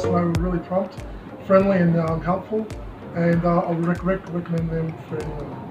So they were really prompt, friendly and um, helpful and uh, I would rec recommend them for anyone.